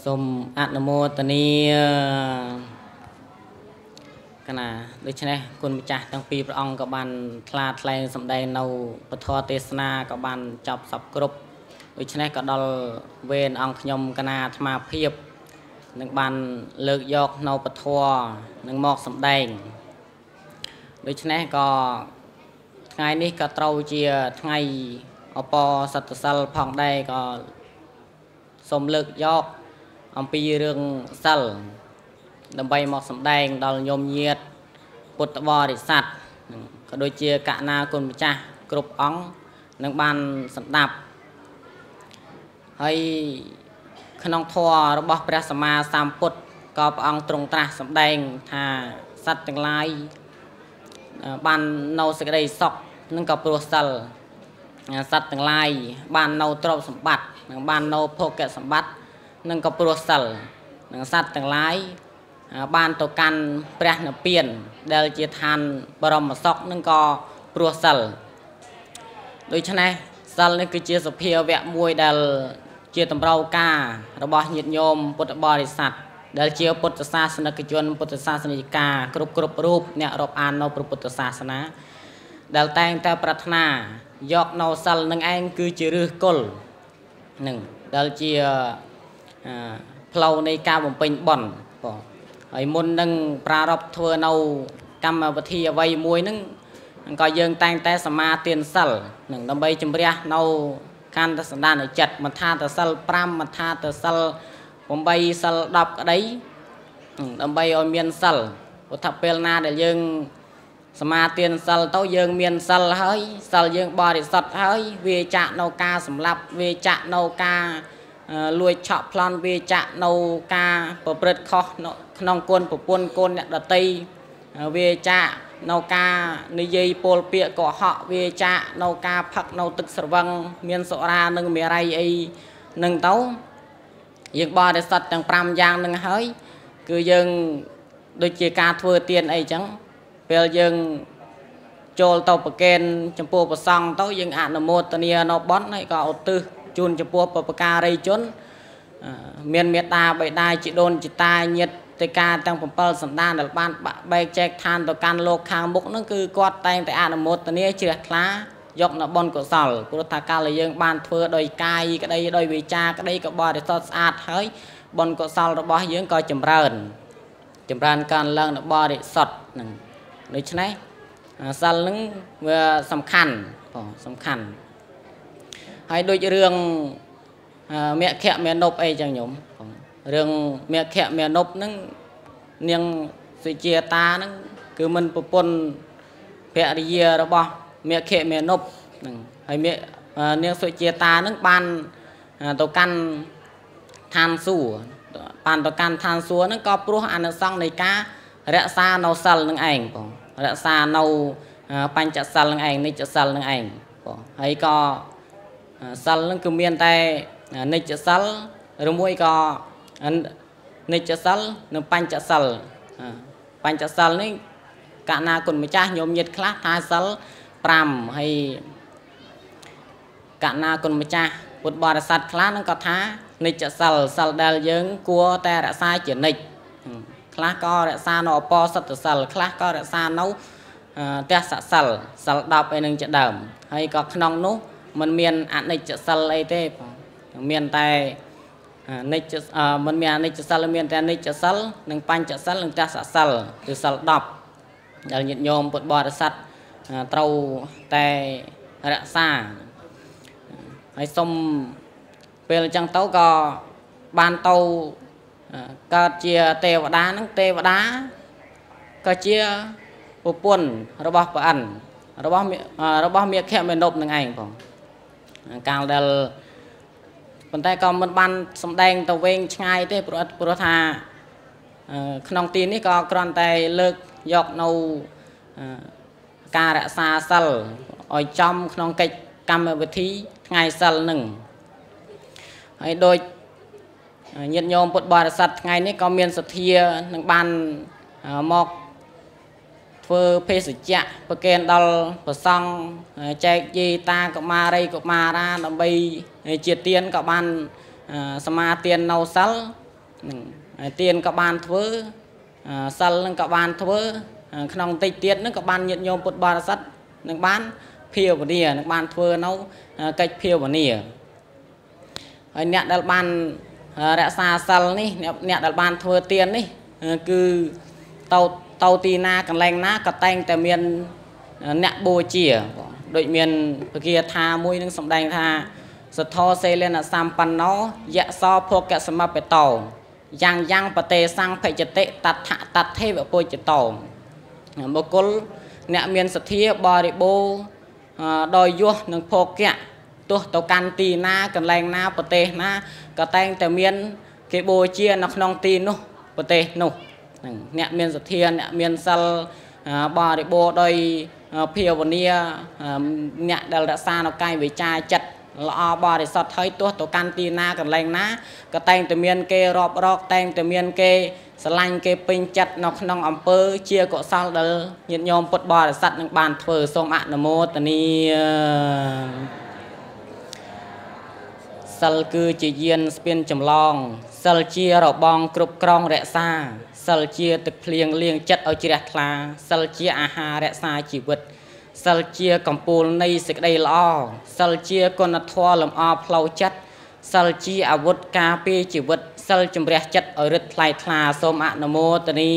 សូមអនុមោទនាកណាដូច្នេះគុណម្ចាស់ទាំងពីរព្រះអង្គក៏បានថ្លាថ្លែងសម្ដែងនៅពធទេសនាក៏បានចប់សពគ្រប់ដូច្នេះក៏ដល់វេនអង្គខ្ញុំកណាអាត្មាភាពនឹងបានលើកយកនៅពធនឹងមកសម្ដែងដូច្នេះក៏ថ្ងៃនេះក៏ត្រូវជាថ្ងៃអបសត្តសិលផងដែរក៏សូមលើកយក អំពីរឿងសិលដើម្បីមកសម្ដែងដល់ញោមញាតពុទ្ធបរិស័ទក៏ដូចជាកណាគុណម្ចាស់គ្រប់អង្គនឹងបានសម្ដាប់ហើយក្នុងធម៌របស់ព្រះសម្មាសម្ពុទ្ធក៏ព្រះអង្គទ្រង់ត្រាស់សម្ដែងថាសត្វទាំងឡាយបាននៅសេចក្តីសុខនឹងក៏ព្រោះសិលសត្វទាំងឡាយបាននៅទ្រព្យសម្បត្តិនិងបាននៅភោគសម្បត្តិ នឹងក៏ព្រោះសិលនិងសត្វទាំងឡាយបានទៅកាន់ព្រះនិព្វាន ដែលជាឋានបរមសុខនឹងក៏ព្រោះសិលដូច្នេះសិលនេះគឺជាសភាវៈមួយដែលជាតម្រូវការរបស់ញាតិញោមពុទ្ធបរិស័ទដែលជាពុទ្ធសាសនិកជនពុទ្ធសាសនិកាគ្រប់គ្រប់រូបអ្នករាប់អាននៅព្រះពុទ្ធសាសនា ដែលតែងតែប្រាថ្នាយកនៅសិលនឹងឯងគឺជាឫសគល់នឹងដែលជា ផ្លូវនៃការបំពេញបុណ្យបងហើយមុននឹងប្រារព្ធធ្វើនៅកម្មវិធីអ្វីមួយហ្នឹងក៏យើងតែងតែសមាទានសិលនឹងដើម្បីជំរះនៅកានតសន្តានចិត្តមិនថាតសិល5មិនថាតសិល8សិល10ក្តីដើម្បីឲ្យមានសិលព្រោះថាពេលណាដែលយើងសមាទានសិលទៅយើងមានសិលហើយសិលយើងបរិសុទ្ធហើយវាចាក់នៅការសម្លាប់វាចាក់នៅការ លួចឆក់ប្លន់វាចាក់នៅការប្រព្រឹត្តខុសក្នុងគុណប្រពន្ធគុណអ្នកដតីវាចាក់នៅការនិយាយពោលពាក្យកុហកវាចាក់នៅការផឹកនៅទឹកស្រវឹងមានសុរានិងមេរ័យអីនឹងទៅយើងបរិសុទ្ធទាំង5យ៉ាងនឹងហើយ គឺយើងដូចជាការធ្វើទានអីចឹងពេលយើងចូលទៅប្រកេនចំពោះប្រសង់ទៅយើងអនុមោទនានៅបន់ហើយក៏ឧទ្ទិស ជូនចំពោះបពការីជន មានមេត្តាបិតាជីដូនជីតាញាតិទៅការទាំង7សន្តានដែលបានបាក់បែកចែកឋានទៅកាន់លោកខាងមុខហ្នឹងគឺគាត់តែងតែអនុមោទនាជ្រះថ្លាយកនៅបុណ្យកុសលព្រោះថាកាលដែលយើងបានធ្វើដោយកាយក្តីដោយវាចាក្តីក៏បរិសុទ្ធស្អាតហើយបុណ្យកុសលរបស់យើងក៏ចម្រើន ចម្រើនការឡើងនៅបរិសុទ្ធហ្នឹងដូច្នេះសិលហ្នឹងវាសំខាន់បងសំខាន់ ហើយដូចរឿងមគ្គមេនុបអីចឹងញោមរឿងមគ្គមេនុបហ្នឹងនាងសុជាតាហ្នឹងគឺមិនប្រពន្ធភរិយារបស់មគ្គមេនុបហ្នឹងហើយនាងសុជាតាហ្នឹងបានទៅកាន់ឋានសួគ៌បានទៅកាន់ឋានសួគ៌ហ្នឹងក៏ព្រោះអនុសង្ឃនៃការរក្សានៅសិលនឹងឯងបងរក្សានៅបញ្ចសិលនឹងឯងនិច្ចសិលនឹងឯងបងហើយក៏ សិលនឹងគឺមានតែនិច្ចសិលឬមួយក៏និច្ចសិលនិងបញ្ចសិលបញ្ចសិលនេះកណាគុណម្ចាស់ញោមញាតខ្លះថាសិល5ហើយកណាគុណម្ចាស់ពុទ្ធបរិស័ទខ្លះនឹងក៏ថានិច្ចសិលសិលដែលយើង គួរតែរក្សាជានិច្ចខ្លះក៏រក្សានៅអបសត្តសិលខ្លះក៏រក្សានៅទស្សសិលសិល10អីនឹងជាដើមហើយក៏ក្នុងនោះ มันមានអនិច្ចសិលអីទេមានតែនិច្ចมันមានអនិច្ចសិលមានតែនិច្ចសិលនិងបញ្ចសិលនិងទស្សសិលគឺសិល10ដែលញាតិញោមពុទ្ធបរិស័ទត្រូវតែរក្សាហើយសុំពេលអញ្ចឹងទៅក៏បានទៅកើតជាទេវតាហ្នឹងទេវតាក៏ជាប្រពន្ធរបស់ព្រះអិនរបស់របស់មេខមេនុបនឹងឯងផង កាលដែលប៉ុន្តែក៏មិនបានសំដែងទៅវែងឆ្ងាយទេព្រោះព្រោះថាក្នុងទីនេះក៏គ្រាន់តែលើកយកនៅការរក្សាសិលឲ្យចំក្នុងកិច្ចកម្មវិធីថ្ងៃសិលនឹងហើយដូចញាតិញោមពុទ្ធបរិស័ទថ្ងៃនេះក៏មានសទ្ធានឹងបានមក ធ្វើភេសជ្ជៈប្រកេនដល់ប្រសង់ចែកយាយតាកុមារីកុមារាដើម្បីជាទានក៏បានសមាទាននៅសិលហ្នឹងហើយទានក៏បានធ្វើសិលនឹងក៏បានធ្វើក្នុងតិចទៀតនឹងក៏បានញាតញោមពុទ្ធបរិស័ទនឹងបានភាវនានឹងបានធ្វើនៅកិច្ចភាវនាហើយអ្នកដែលបានរក្សាសិលនេះអ្នកដែលបានធ្វើទាននេះគឺទៅ ទៅទីណាកន្លែងណាក៏តែងតែមានអ្នកបូជាដូចមានពគាថាមួយនឹងសម្ដែងថាសទ្ធោសេលនសម្បណ្ណោយសោភគសមបតោយ៉ាងយ៉ាងបតេសង្ភចតិតដ្ឋតថេវពុជតោបុគ្គលអ្នកមានសទ្ធាបរិបូរដោយយសនិងភោគៈទោះទៅកាន់ទីណាកន្លែងណាប្រទេសណាក៏តែងតែមាន គេបូជានៅក្នុងទីនោះប្រទេសនោះ ហ្នឹងអ្នកមានសទ្ធាអ្នកមានសិលបរិបូរដោយភាវនាអ្នកដែលរក្សានៅកាយវិចាចិត្តល្អបរិសុទ្ធហើយទោះទៅកាន់ទីណាកន្លែងណាក៏តែងតែមានគេរាប់រកតែងតែមានគេស្រឡាញ់គេពេញចិត្តនៅក្នុងអំពើជាកុសលដែលញាតិញោមពុទ្ធបរិស័ទនឹងបានធ្វើសូមអនុមោទនាសិលគឺជាយានស្ពានចម្លង សិលជារបងគ្រប់ក្រងរក្សាសិលជាទឹកភ្លៀងលៀងចិត្តឲ្យជ្រះថ្លាសិលជាអាហាររក្សាជីវិតសិលជាកម្ពូលនៃសេចក្តីល្អសិលជាគុណធម៌លំអផ្លូវចិត្តសិលជាអាវុធការពារជីវិតសិលជំរះចិត្តឲ្យរឹតថ្លៃថ្លាសូមអនុមោទនា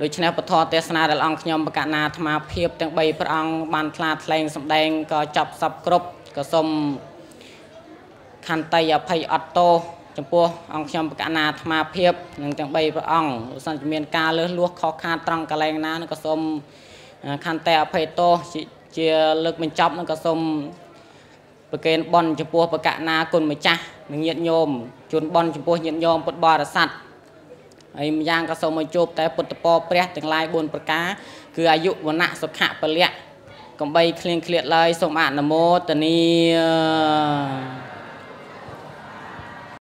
ដូច្នេះពធទេសនាដែលអង្គខ្ញុំបកណាអាត្មាភាពទាំង3ព្រះអង្គបានថ្លាថ្លែងសម្ដែងក៏ចប់សពគ្រប់ក៏សូម ខន្តីអភ័យអត់ទោសចំពោះអង្គខ្ញុំបកណាអាត្មាភាពនិងទាំង3ព្រះអង្គឧស្សាហ៍មានការលើសលួសខុសខាតត្រង់កន្លែងណានឹងក៏សូមខន្តីអភ័យទោសជាលើកបញ្ចប់នឹងក៏សូមប្រកេនបន់ចំពោះបកណាគុណម្ចាស់និងញាតិញោមជូនបន់ចំពោះញាតិញោមពុទ្ធបរិស័ទហើយម្យ៉ាងក៏សូមឲ្យជួបតែពុទ្ធពរព្រះទាំងឡាយ4ប្រការគឺអាយុវណៈសុខៈពលៈកំបីឃ្លៀងឃ្លាតឡើយសូមអនុមោទនា